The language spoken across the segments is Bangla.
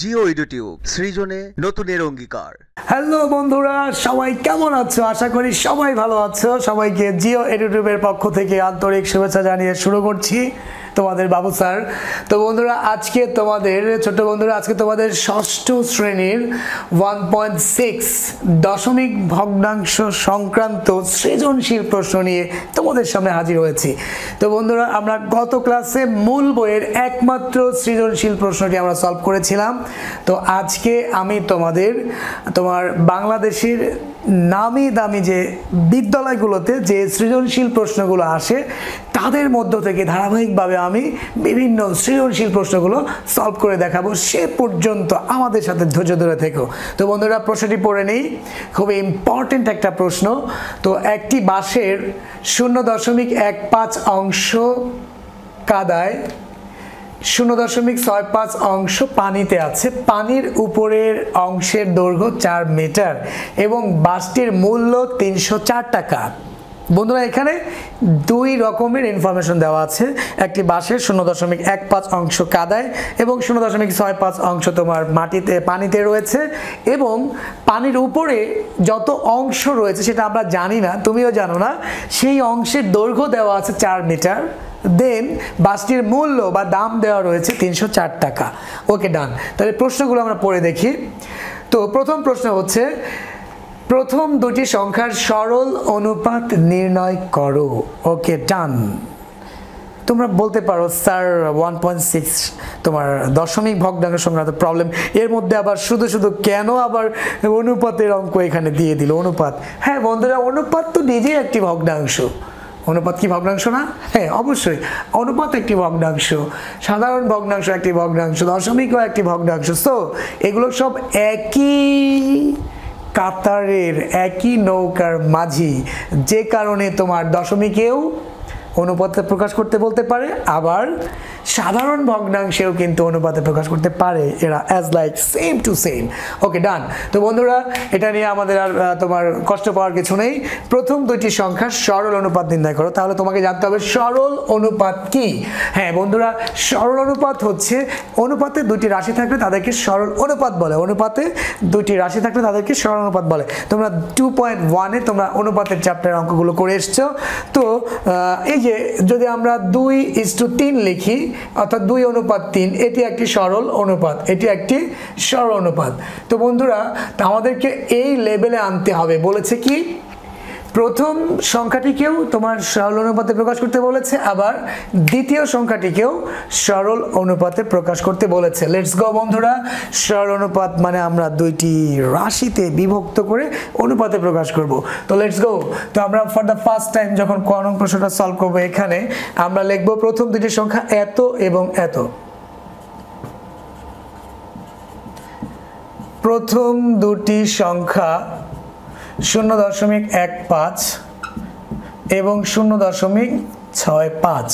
জিও ইউটিউব সৃজনে নতুনের অঙ্গীকার। হ্যালো বন্ধুরা, সবাই কেমন আছো? আশা করি সবাই ভালো আছো। সবাইকে জিও ইউটিউবের পক্ষ থেকে আন্তরিক শুভেচ্ছা জানিয়ে শুরু করছি। তোমাদের বাবু স্যার। তো বন্ধুরা, আজকে তোমাদের ছোট বন্ধুরা, আজকে তোমাদের ষষ্ঠ শ্রেণির ওয়ান পয়েন্ট সিক্স দশমিক ভগ্নাংশ সংক্রান্ত সৃজনশীল প্রশ্ন নিয়ে তোমাদের সামনে হাজির হয়েছি। তো বন্ধুরা, আমরা গত ক্লাসে মূল বইয়ের একমাত্র সৃজনশীল প্রশ্নটি আমরা সলভ করেছিলাম। তো আজকে আমি তোমাদের, তোমার বাংলাদেশের নামি দামি যে বিদ্যালয়গুলোতে যে সৃজনশীল প্রশ্নগুলো আসে, তাদের মধ্য থেকে ধারাবাহিকভাবে আমি বিভিন্ন সৃজনশীল প্রশ্নগুলো সলভ করে দেখাবো। সে পর্যন্ত আমাদের সাথে ধৈর্য ধরে থেকো। তো বন্ধুরা, প্রশ্নটি পড়ে নেই। খুবই ইম্পর্টেন্ট একটা প্রশ্ন। তো একটি বাসের শূন্য দশমিক এক পাঁচ অংশ কাদায় শূন্য দশমিক ছয় পাঁচ অংশ পানিতে আছে। পানির উপরের অংশের দৈর্ঘ্য চার মিটার এবং বাসটির মূল্য তিনশো চার টাকা। বন্ধুরা, এখানে দুই রকমের ইনফরমেশন দেওয়া আছে। একটি বাসের শূন্য দশমিক এক পাঁচ অংশ কাদায় এবং শূন্য দশমিক ছয় পাঁচ অংশ তোমার মাটিতে, পানিতে রয়েছে এবং পানির উপরে যত অংশ রয়েছে, সেটা আমরা জানি না, তুমিও জানো না, সেই অংশের দৈর্ঘ্য দেওয়া আছে চার মিটার। দেন বাসটির মূল্য বা দাম দেওয়া রয়েছে তিনশো চার টাকা। ওকে ডান তাহলে প্রশ্নগুলো আমরা পড়ে দেখি। তো প্রথম প্রশ্ন হচ্ছে, প্রথম দুটি সংখ্যার সরল অনুপাত নির্ণয় করো। ওকে ডান তোমরা বলতে পারো স্যার ওয়ান পয়েন্ট সিক্স তোমার দশমিক ভগ্নাংশ সংক্রান্ত প্রবলেম এর মধ্যে আবার শুধু শুধু কেন আবার অনুপাতের অঙ্ক এখানে দিয়ে দিল, অনুপাত? হ্যাঁ বন্ধুরা, অনুপাত তো নিজেই একটি ভগ্নাংশ। অনুপাত কি ভগ্নাংশ না? হ্যাঁ অবশ্যই। অনুপাত একটি ভগ্নাংশ, সাধারণ ভগ্নাংশ একটি ভগ্নাংশ, দশমিকও একটি ভগ্নাংশ। তো এগুলো সব একই কাতারের, একই নৌকার মাঝি। যে কারণে তোমার দশমিকেও অনুপাতে প্রকাশ করতে বলতে পারে। আবার সাধারণ ভগ্নাংশেও কিন্তু অনুপাতে প্রকাশ করতে পারে এরা as like same to same okay done তো বন্ধুরা, এটা নিয়ে আমাদের আর তোমার কষ্ট পাওয়ার কিছু নেই। প্রথম দুইটি সংখ্যার সরল অনুপাত নির্ণয় করো। তাহলে তোমাকে জানতে হবে সরল অনুপাত কি? হ্যাঁ বন্ধুরা, সরল অনুপাত হচ্ছে অনুপাতে দুটি রাশি থাকলে তাদেরকে সরল অনুপাত বলে। অনুপাতে দুটি রাশি থাকলে তাদেরকে সরল অনুপাত বলে। তোমরা টু পয়েন্ট ওয়ানে তোমরা অনুপাতের চ্যাপ্টার অঙ্কগুলো করে এসছো। তো এই যে যদি আমরা দুই ইস টু তিন লিখি অর্থাৎ দুই অনুপাত তিন, এটি একটি সরল অনুপাত, এটি একটি সরল অনুপাত। তো বন্ধুরা, আমাদেরকে এই লেভেলে আনতে হবে। বলেছে কি? প্রথম সংখ্যাটিকেও তোমার সরল অনুপাতে প্রকাশ করতে বলেছে, আবার দ্বিতীয় সংখ্যাটিকেও সরল অনুপাতে প্রকাশ করতে বলেছে। লেটস গো বন্ধুরা। সরল অনুপাত মানে আমরা দুইটি রাশিতে বিভক্ত করে অনুপাতে প্রকাশ করব। তো লেটস গো তো আমরা ফর দ্য ফার্স্ট টাইম যখন ক নং প্রশ্নটা সলভ করব এখানে, আমরা লিখব প্রথম দুটি সংখ্যা এত এবং এত। প্রথম দুটি সংখ্যা শূন্য দশমিক এক পাঁচ এবং শূন্য দশমিক ছয় পাঁচ।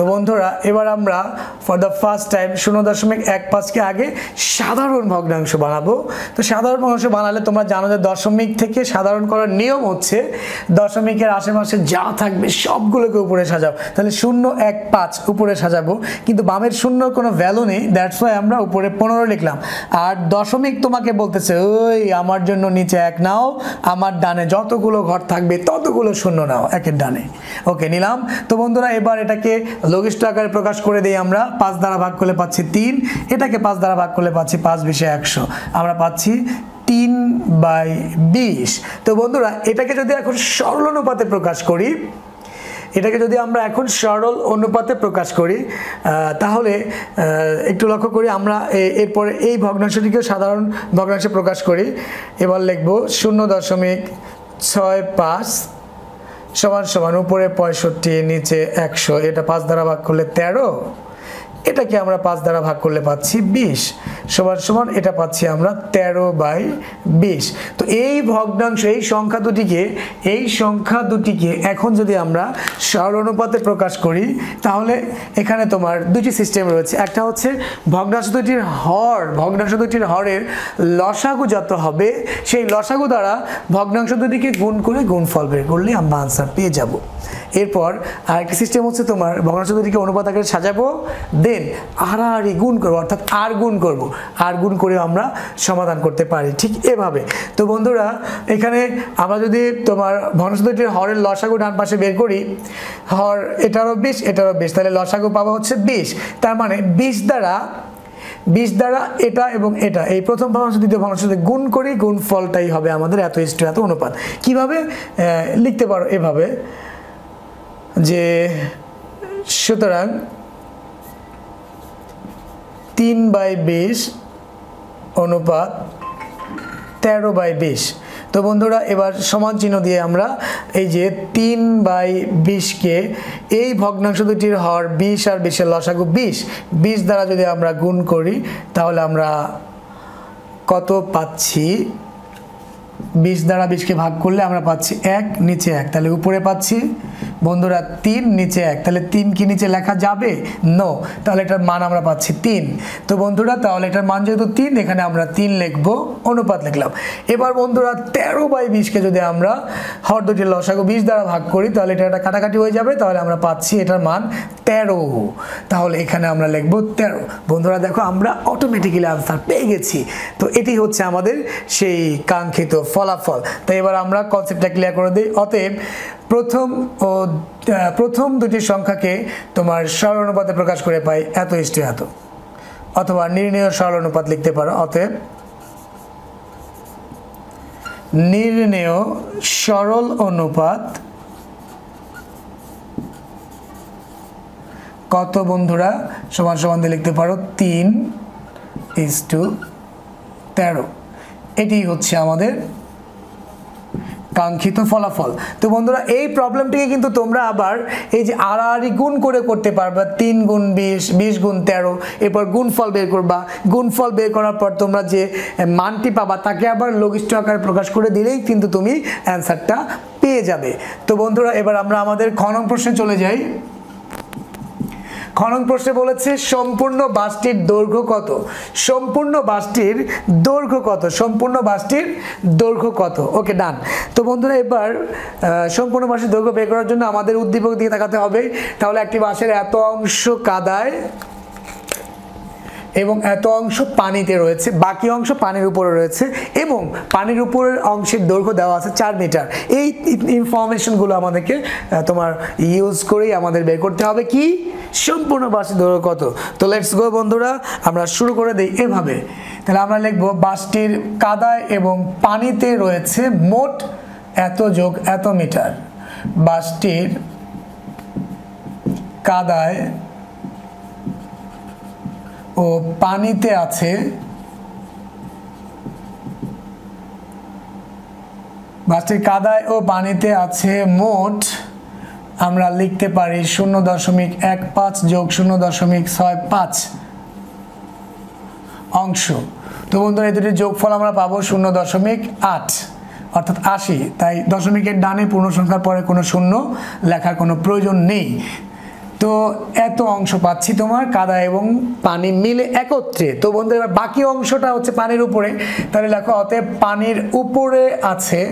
তো বন্ধুরা, এবার আমরা ফর দ্য ফার্স্ট টাইম শূন্য দশমিক এক পাঁচকে আগে সাধারণ ভগ্নাংশ বানাবো। তো সাধারণ ভগ্নাংশ বানালে তোমরা জানো যে দশমিক থেকে সাধারণ করার নিয়ম হচ্ছে দশমিকের আশেপাশে যা থাকবে সবগুলোকে উপরে সাজাও। তাহলে শূন্য এক পাঁচ উপরে সাজাবো। কিন্তু বামের শূন্য কোনো ভ্যালু নেই দ্যাটস ওয়াই আমরা উপরে পনেরো লিখলাম। আর দশমিক তোমাকে বলতেছে, ওই, আমার জন্য নিচে এক নাও, আমার ডানে যতগুলো ঘর থাকবে ততগুলো শূন্য নাও, একের ডানে। ওকে নিলাম। তো বন্ধুরা, এবার এটাকে লঘিষ্ঠ আকারে প্রকাশ করে দিই আমরা, পাঁচ দ্বারা ভাগ করলে পাচ্ছি তিন, এটাকে পাঁচ দ্বারা ভাগ করলে পাচ্ছি পাঁচ বিশে একশো। আমরা পাচ্ছি তিন বাই বিশ। তো বন্ধুরা, এটাকে যদি এখন সরল অনুপাতে প্রকাশ করি, এটাকে যদি আমরা এখন সরল অনুপাতে প্রকাশ করি তাহলে একটু লক্ষ্য করি আমরা এরপরে এই ভগ্নাংশটিকে সাধারণ ভগ্নাংশে প্রকাশ করি। এবার লিখব শূন্য দশমিক ছয় পাঁচ সমান সমান উপরে পঁয়ষট্টি, নিচে একশো। এটা পাঁচ দ্বারা ভাগ করলে তেরো। এটাকে আমরা পাঁচ দ্বারা ভাগ করলে পাচ্ছি বিশ। সমান সমান এটা পাচ্ছি আমরা তেরো বাই বিশ। তো এই ভগ্নাংশ, এই সংখ্যা দুটিকে, এই সংখ্যা দুটিকে এখন যদি আমরা সরল অনুপাতে প্রকাশ করি, তাহলে এখানে তোমার দুটি সিস্টেম রয়েছে। একটা হচ্ছে ভগ্নাংশ দুটির হর, ভগ্নাংশ দুটির হরের লসাগু যত হবে, সেই লসাগু দ্বারা ভগ্নাংশ দুটিকে গুণ করে গুণফল বের করলে আমরা আনসার পেয়ে যাব। এরপর আরেকটি সিস্টেম হচ্ছে তোমার, ভগ্নাংশ দুটিকে অনুপাত আকারে সাজাবো দেন আড়াআড়ি গুণ করব, অর্থাৎ আর গুণ করব। আর গুণ করে আমরা সমাধান করতে পারি, ঠিক এভাবে। তো বন্ধুরা, এখানে আমরা যদি তোমার ভগ্নাংশ হরের লসাগু ডান পাশে বের করি, হর এটারও বিশ এটারও বিশ, তাহলে লসাগু পাবো হচ্ছে বিশ। তার মানে বিশ দ্বারা বিশ দ্বারা এটা এবং এটা, এই প্রথম ভগ্নাংশ দ্বিতীয় ভগ্নাংশ সাথে গুণ করি গুণ ফলটাই হবে আমাদের এত ইষ্ট এত অনুপাত। কীভাবে? লিখতে পারো এভাবে, যে সুতরাং তিন বাই বিশ অনুপাত তেরো বাই বিশ। তো বন্ধুরা, এবার সমান চিহ্ন দিয়ে আমরা এই যে তিন বাই বিশকে এই ভগ্নাংশ দুটির হর বিশ আর বিশের লসাগু বিশ বিশ দ্বারা যদি আমরা গুণ করি, তাহলে আমরা কত পাচ্ছি? বিশ দ্বারা বিশকে ভাগ করলে আমরা পাচ্ছি এক, নিচে এক। তাহলে উপরে পাচ্ছি বন্ধুরা, তিন নিচে এক, তাহলে তিন কি নিচে লেখা যাবে? নো তাহলে এটার মান আমরা পাচ্ছি তিন। তো বন্ধুরা, তাহলে এটার মান যেহেতু তিন, এখানে আমরা তিন লিখব, অনুপাত লিখলাম। এবার বন্ধুরা, তেরো বাই বিশকে যদি আমরা হর দুটি লসাগু বিশ দ্বারা ভাগ করি, তাহলে এটা একটা কাটাকাটি হয়ে যাবে, তাহলে আমরা পাচ্ছি এটার মান তেরো। তাহলে এখানে আমরা লিখব তেরো। বন্ধুরা, দেখো, আমরা অটোমেটিক্যালি আনসার পেয়ে গেছি। তো এটি হচ্ছে আমাদের সেই কাঙ্ক্ষিত ফলাফল। তো এবার আমরা কনসেপ্টটা ক্লিয়ার করে দিই। অতএব প্রথম ও প্রথম দুটি সংখ্যাকে তোমার সরল অনুপাতে প্রকাশ করে পাই এত ইষ্ট এত অথবা নির্ণয় সরল অনুপাত লিখতে পারো, অতএব নির্ণেয় সরল অনুপাত কত বন্ধুরা? সমান সমান দিয়ে লিখতে পারো, তিন ইস টু তেরো। এটি হচ্ছে আমাদের কাঙ্ক্ষিত ফলাফল। তো বন্ধুরা, এই প্রবলেমটিকে কিন্তু তোমরা আবার এই যে আড়াআড়ি গুণ করে করতে পারবা। তিন গুণ বিশ বিশ গুণ তেরো, এরপর গুণফল বের করবা। গুণফল বের করার পর তোমরা যে মানটি পাবা, তাকে আবার লঘিষ্ঠ আকারে প্রকাশ করে দিলেই কিন্তু তুমি অ্যান্সারটা পেয়ে যাবে। তো বন্ধুরা, এবার আমরা আমাদের খনন প্রশ্নে চলে যাই। খনন প্রশ্নে বলেছে, সম্পূর্ণ বাসটির দৈর্ঘ্য কত? সম্পূর্ণ বাসটির দৈর্ঘ্য কত? সম্পূর্ণ বাসটির দৈর্ঘ্য কত? ওকে, ডান। তো বন্ধুরা, এবার সম্পূর্ণ বাসের দৈর্ঘ্য বের করার জন্য আমাদের উদ্দীপক দিকে তাকাতে হবে। তাহলে একটি বাসের এত অংশ কাদায় এবং এত অংশ পানিতে রয়েছে, বাকি অংশ পানির উপরে রয়েছে এবং পানির উপরের অংশের দৈর্ঘ্য দেওয়া আছে চার মিটার। এই ইনফরমেশনগুলো আমাদেরকে তোমার ইউজ করেই আমাদের বের করতে হবে। কি? সম্পূর্ণ বাসের দৈর্ঘ্য কত? তো লেটস গো বন্ধুরা, আমরা শুরু করে দিই এভাবে। তাহলে আমরা লিখব, বাসটির কাদায় এবং পানিতে রয়েছে মোট এত যোগ এত মিটার। বাসটির কাদায় ও পানিতে আছে। বাসটির কাদায় ও পানিতে আছে। মোট আমরা লিখতে পারি শূন্য দশমিক এক পাঁচ যোগ শূন্য দশমিক ছয় পাঁচ অংশ। তো বন্ধুরা, এই দুটির যোগফল আমরা পাবো শূন্য দশমিক আট, অর্থাৎ আশি। তাই দশমিকের ডানে পূর্ণ সংখ্যার পরে কোনো শূন্য লেখার কোনো প্রয়োজন নেই। তো এত অংশ পাচ্ছি তোমার কাদা এবং পানি মিলে একত্রে। তো বন্ধু এবার বাকি অংশটা হচ্ছে পানির উপরে। তাহলে লেখো, অতএব পানির উপরে আছে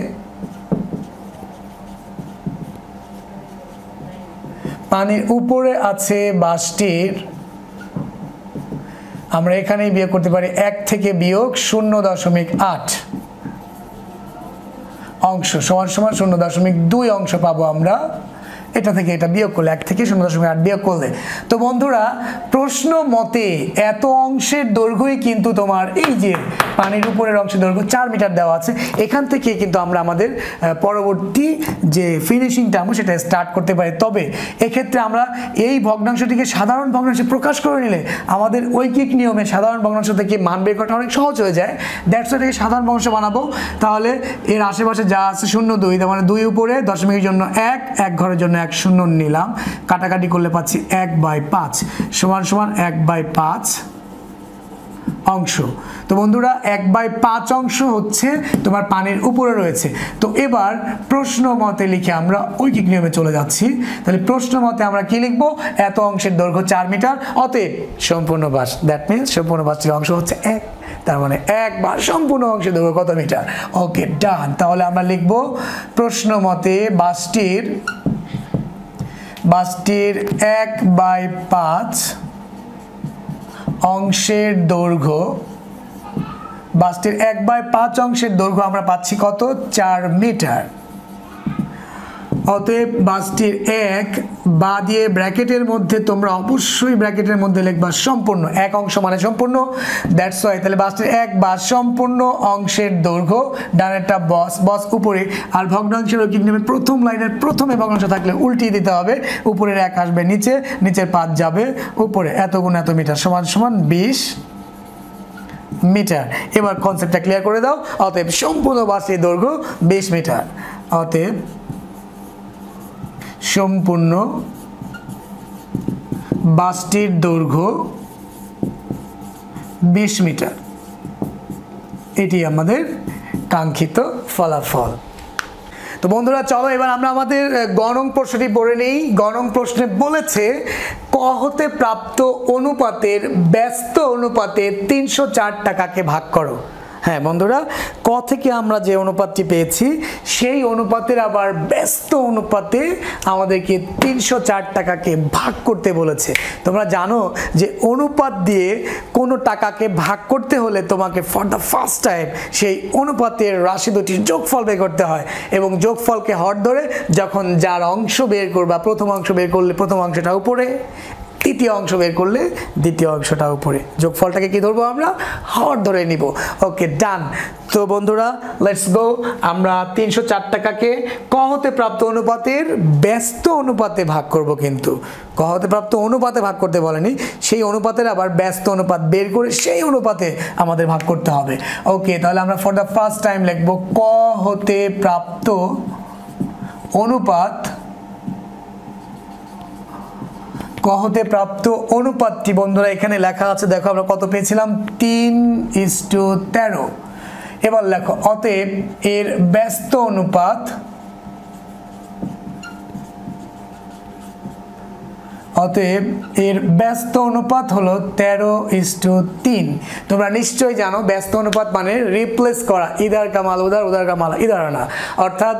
পানির উপরে আছে বাসটির আমরা এখানেই বিয়োগ করতে পারি এক থেকে বিয়োগ শূন্য দশমিক আট। অংশ সমান সমান শূন্য দশমিক দুই অংশ পাবো আমরা। এটা থেকে এটা বিয়োগ করলে, এক থেকে শূন্য দশমিক আট বিয়োগ করলে। তো বন্ধুরা, প্রশ্ন মতে এত অংশের দৈর্ঘ্যই কিন্তু তোমার এই যে পানির উপরের অংশের দৈর্ঘ্য চার মিটার দেওয়া আছে। এখান থেকে কিন্তু আমরা আমাদের পরবর্তী যে ফিনিশিংটা আমরা সেটা স্টার্ট করতে পারি। তবে এক্ষেত্রে আমরা এই ভগ্নাংশটিকে সাধারণ ভগ্নাংশে প্রকাশ করে নিলে আমাদের ঐকিক নিয়মে সাধারণ ভগ্নাংশ থেকে মান বের করাটা অনেক সহজ হয়ে যায়। দ্যাটস এটাকে সাধারণ ভগ্নাংশ বানাবো। তাহলে এর আশেপাশে যা আছে শূন্য দুই, তার মানে দুই উপরে দশমিকের জন্য এক এক ঘরের জন্য এক শূন্য নিলাম। কাটাকাটি করলে পাচ্ছি এক বাই পাঁচ। সমান সমান এক বাই পাঁচ। অংশ। তো বন্ধুরা, এক বাই পাঁচ অংশ হচ্ছে তোমার পানির উপরে রয়েছে। তো এবার প্রশ্ন মতে লিখে আমরা ঐকিক নিয়মে চলে যাচ্ছি। তাহলে প্রশ্ন মতে আমরা কি লিখব? এত অংশের দৈর্ঘ্য চার মিটার। অতএব সম্পূর্ণ বাস দ্যাট মিনস সম্পূর্ণ বাসটির অংশ হচ্ছে এক। তার মানে এক বা সম্পূর্ণ অংশের দৈর্ঘ্য কত মিটার? ওকে ডান তাহলে আমরা লিখব প্রশ্ন মতে বাসটির বাসটির এক বাই পাঁচ অংশের দৈর্ঘ্য। বাসটির এক বাই পাঁচ অংশের দৈর্ঘ্য আমরা পাচ্ছি কত? চার মিটার। অতএব বাসটির এক বা দিয়ে ব্র্যাকেটের মধ্যে তোমরা অবশ্যই ব্র্যাকেটের মধ্যে লিখবা সম্পূর্ণ, এক অংশ মানে সম্পূর্ণ দ্যাটস ওয়াই তাহলে বাসটির এক বা সম্পূর্ণ অংশের দৈর্ঘ্য, ডানেরটা বস বস উপরে, আর ভগ্নাংশের ঐকিক প্রথম লাইনের প্রথমে ভগ্নাংশ থাকলে উল্টিয়ে দিতে হবে, উপরের এক আসবে নিচে, নিচের পাঁচ যাবে উপরে, এত গুণ এত মিটার, সমান সমান বিশ মিটার। এবার কনসেপ্টটা ক্লিয়ার করে দাও, অতএব সম্পূর্ণ বাসটির দৈর্ঘ্য বিশ মিটার, অতএব সম্পূর্ণ বাসটির দৈর্ঘ্য বিশ মিটার। এটি আমাদের কাঙ্ক্ষিত ফলাফল। তো বন্ধুরা, চলো এবার আমরা আমাদের গণং প্রশ্নটি পড়ে নেই। গণং প্রশ্নে বলেছে, ক প্রাপ্ত অনুপাতের, ব্যস্ত অনুপাতে তিনশো চার টাকাকে ভাগ করো। হ্যাঁ বন্ধুরা, ক থেকে আমরা যে অনুপাতটি পেয়েছি, সেই অনুপাতের আবার ব্যস্ত অনুপাতে আমাদেরকে তিনশো চার টাকাকে ভাগ করতে বলেছে। তোমরা জানো যে অনুপাত দিয়ে কোনো টাকাকে ভাগ করতে হলে তোমাকে ফর দ্য ফার্স্ট টাইম সেই অনুপাতের রাশি দুটির যোগফল বের করতে হয় এবং যোগফলকে হর ধরে যখন যার অংশ বের করবা, প্রথম অংশ বের করলে প্রথম অংশটা উপরে তৃতীয় অংশ বের করলে দ্বিতীয় অংশটা উপরে। যোগফলটাকে কি ধরবো আমরা? হর ধরে নিব। ওকে, ডান। তো বন্ধুরা লেটস গো আমরা তিনশো চার টাকাকে ক হতে প্রাপ্ত অনুপাতের ব্যস্ত অনুপাতে ভাগ করব কিন্তু। ক হতে প্রাপ্ত অনুপাতে ভাগ করতে বলেনি। সেই অনুপাতের আবার ব্যস্ত অনুপাত বের করে সেই অনুপাতে আমাদের ভাগ করতে হবে। ওকে, তাহলে আমরা ফর দ্য ফার্স্ট টাইম লিখব, ক হতে প্রাপ্ত অনুপাত ক হতে প্রাপ্ত অনুপাতটি বন্ধুরা এখানে লেখা আছে, দেখো আমরা কত পেয়েছিলাম? তিন ইস টু তেরো। এবার লেখো, অতএব এর ব্যস্ত অনুপাত অতএব এর ব্যস্ত অনুপাত হলো তেরো ইস টু তিন। তোমরা নিশ্চয়ই জানো, ব্যস্ত অনুপাত মানে রিপ্লেস করা। ইদার কামাল উদার উদার কামাল ইদার না অর্থাৎ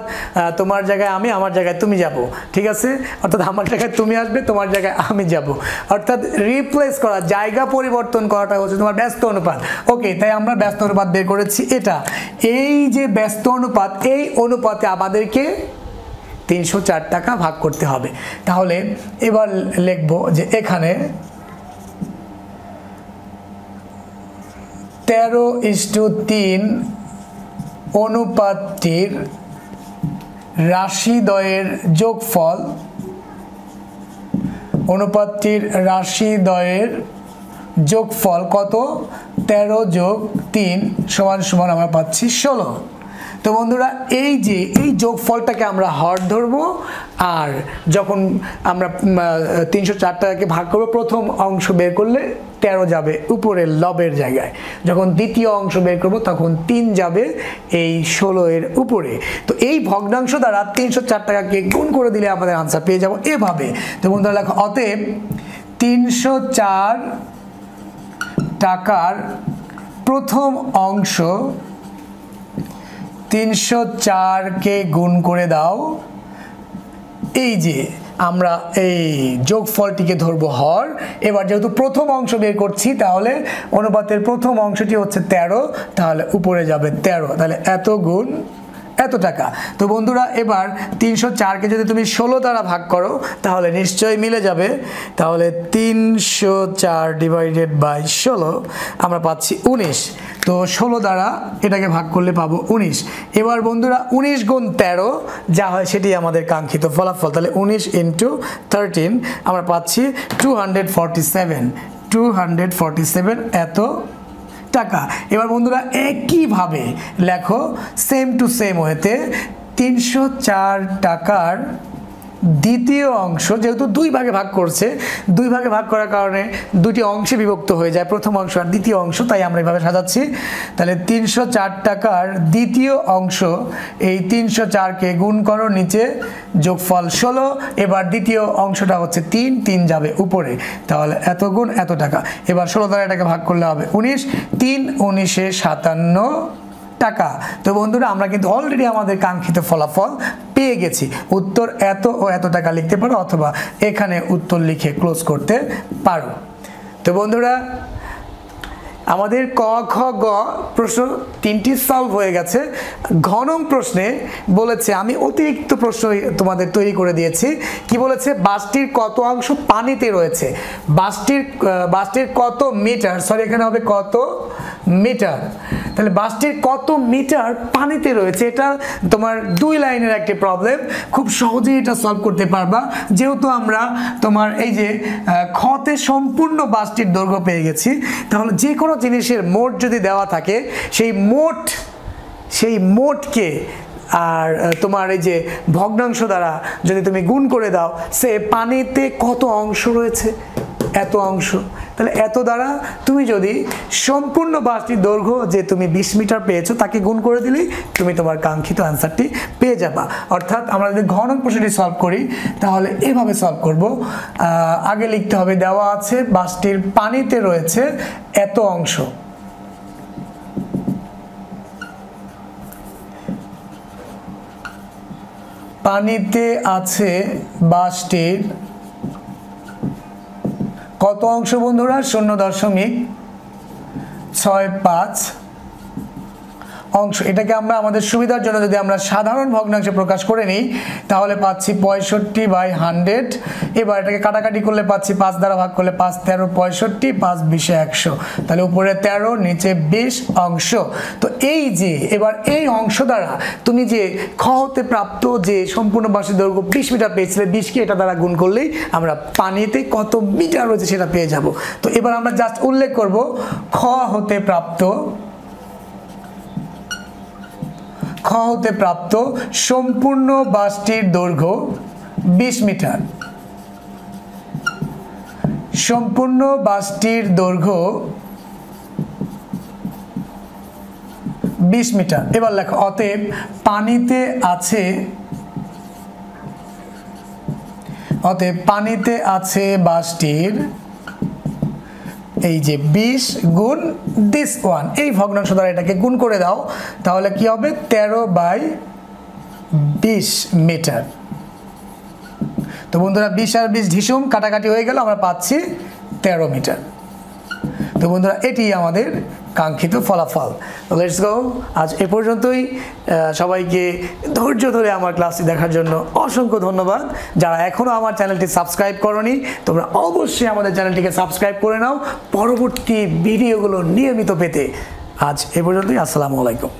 তোমার জায়গায় আমি, আমার জায়গায় তুমি যাব। ঠিক আছে? অর্থাৎ আমার জায়গায় তুমি আসবে, তোমার জায়গায় আমি যাব। অর্থাৎ রিপ্লেস করা, জায়গা পরিবর্তন করাটা হচ্ছে তোমার ব্যস্ত অনুপাত। ওকে, তাই আমরা ব্যস্ত অনুপাত বের করেছি। এটা, এই যে ব্যস্ত অনুপাত, এই অনুপাতে আমাদেরকে তিনশো চার টাকা ভাগ করতে হবে। তাহলে এবার লিখব যে এখানে তেরো ইস্টু তিন অনুপাতটির রাশিদ্বয়ের যোগফল অনুপাতটির রাশিদ্বয়ের যোগফল কত? তেরো যোগ তিন সমান সমান আমরা পাচ্ছি ষোলো। তো বন্ধুরা, এই যে, এই যোগফলটাকে আমরা হর ধরবো, আর যখন আমরা তিনশো চার টাকাকে ভাগ করব, প্রথম অংশ বের করলে তেরো যাবে উপরের লবের জায়গায়। যখন দ্বিতীয় অংশ বের করব, তখন তিন যাবে এই ষোলো এর উপরে। তো এই ভগ্নাংশ দ্বারা তিনশো চার টাকাকে গুণ করে দিলে আমাদের আনসার পেয়ে যাব এভাবে। তো বন্ধুরা, লেখো, অতএব তিনশো চার টাকার প্রথম অংশ তিনশো চারকে গুণ করে দাও। এই যে, আমরা এই যোগফলটিকে ধরবো হর। এবার যেহেতু প্রথম অংশ বের করছি, তাহলে অনুপাতের প্রথম অংশটি হচ্ছে তেরো, তাহলে উপরে যাবে তেরো। তাহলে এত গুণ এত টাকা। তো বন্ধুরা, এবার তিনশো চারকে যদি তুমি ষোলো দ্বারা ভাগ করো, তাহলে নিশ্চয়ই মিলে যাবে। তাহলে তিনশো চার ডিভাইডেড বাই ষোলো, আমরা পাচ্ছি উনিশ। তো ষোলো দ্বারা এটাকে ভাগ করলে পাবো উনিশ। এবার বন্ধুরা, উনিশ গুণ তেরো, যা হয় সেটি আমাদের কাঙ্ক্ষিত ফলাফল। তাহলে উনিশ ইন্টু থার্টিন আমরা পাচ্ছি two hundred forty seven two hundred forty seven এত টাকা। এবার বন্ধুরা একইভাবে লেখো সেম টু সেম ওয়েতে তিনশো চার টাকার দ্বিতীয় অংশ যেহেতু দুই ভাগে ভাগ করছে, দুই ভাগে ভাগ করার কারণে দুটি অংশে বিভক্ত হয়ে যায় প্রথম অংশ আর দ্বিতীয় অংশ, তাই আমরা এভাবে সাজাচ্ছি। তাহলে তিনশো চার টাকার দ্বিতীয় অংশ, এই তিনশো চারকে গুণ করো নিচে, যোগফল ষোলো, এবার দ্বিতীয় অংশটা হচ্ছে তিন তিন যাবে উপরে। তাহলে এত গুণ এত টাকা। এবার ষোলো দ্বারা এটাকে ভাগ করলে হবে উনিশ, তিন উনিশে সাতান্ন টাকা। তো বন্ধুরা, আমরা কিন্তু অলরেডি আমাদের কাঙ্ক্ষিত ফলাফল পেয়ে গেছি। উত্তর এত ও এত টাকা লিখতে পারো অথবা এখানে উত্তর লিখে ক্লোজ করতে পারো। তো বন্ধুরা, আমাদের ক খ গ প্রশ্ন তিনটি সলভ হয়ে গেছে। ঘনং প্রশ্নে বলেছে, আমি অতিরিক্ত প্রশ্ন তোমাদের তৈরি করে দিয়েছি। কি বলেছে? বাসটির কত অংশ পানিতে রয়েছে? বাসটির বাসটির কত মিটার? সরি এখানে হবে কত মিটার? তাহলে বাসটির কত মিটার পানিতে রয়েছে? এটা তোমার দুই লাইনের একটি প্রবলেম খুব সহজেই এটা সলভ করতে পারবা। যেহেতু আমরা তোমার এই যে খতে সম্পূর্ণ বাসটির দৈর্ঘ্য পেয়ে গেছি, তাহলে যে কোনো জিনিসের মোট যদি দেওয়া থাকে, সেই মোট, সেই মোটকে আর তোমার এই যে ভগ্নাংশ দ্বারা যদি তুমি গুণ করে দাও, সে পানিতে কত অংশ রয়েছে? এত অংশ। তাহলে এত দ্বারা তুমি যদি সম্পূর্ণ বাসটির দৈর্ঘ্য যে তুমি বিশ মিটার পেয়েছ, তাকে গুণ করে দিলেই তুমি তোমার কাঙ্ক্ষিত অ্যান্সারটি পেয়ে যাবা। অর্থাৎ আমরা যদি ঘন প্রশ্নটি সলভ করি, তাহলে এভাবে সলভ করব। আগে লিখতে হবে, দেওয়া আছে, বাসটির পানিতে রয়েছে এত অংশ। পানিতে আছে বাসটির কত অংশ বন্ধুরা? শূন্য দশমিক ছয় পাঁচ অংশ। এটাকে আমরা আমাদের সুবিধার জন্য যদি আমরা সাধারণ ভগ্নাংশে প্রকাশ করে নিই, তাহলে পাচ্ছি পঁয়ষট্টি বাই হান্ড্রেড। এবার এটাকে কাটাকাটি করলে পাচ্ছি পাঁচ দ্বারা ভাগ করলে পাঁচ তেরো পঁয়ষট্টি, পাঁচ বিশে একশো। তাহলে উপরে তেরো, নিচে বিশ অংশ। তো এই যে, এবার এই অংশ দ্বারা তুমি যে খ হতে প্রাপ্ত যে সম্পূর্ণ বাসের দৈর্ঘ্য বিশ মিটার পেয়েছিলে বিশকে এটা দ্বারা গুণ করলেই আমরা পানিতে কত মিটার রয়েছে সেটা পেয়ে যাব। তো এবার আমরা জাস্ট উল্লেখ করব, খ হতে প্রাপ্ত খ হতে প্রাপ্ত সম্পূর্ণ বাসটির দৈর্ঘ্য বিশ মিটার। সম্পূর্ণ বাসটির দৈর্ঘ্য বিশ মিটার। এবার লেখো, অতএব পানিতে আছে, অতএব পানিতে আছে বাসটির এই যে বিশ গুণ দিস ওয়ান এই ভগ্নাংশ দ্বারা এটাকে গুণ করে দাও, তাহলে কি হবে? তেরো বাই বিশ মিটার। তো বন্ধুরা, বিশ আর বিশ ঢিসুম, কাটাকাটি হয়ে গেল, আমরা পাচ্ছি তেরো মিটার। তো বন্ধুরা, এটি আমাদের কাঙ্ক্ষিত ফলাফল। লেটস গো আজ এ পর্যন্তই। সবাইকে ধৈর্য ধরে আমার ক্লাসটি দেখার জন্য অসংখ্য ধন্যবাদ। যারা এখনও আমার চ্যানেলটি সাবস্ক্রাইব করনি, তোমরা অবশ্যই আমাদের চ্যানেলটিকে সাবস্ক্রাইব করে নাও। পরবর্তী ভিডিওগুলো নিয়মিত পেতে। আজ এ পর্যন্তই। আসসালামু আলাইকুম।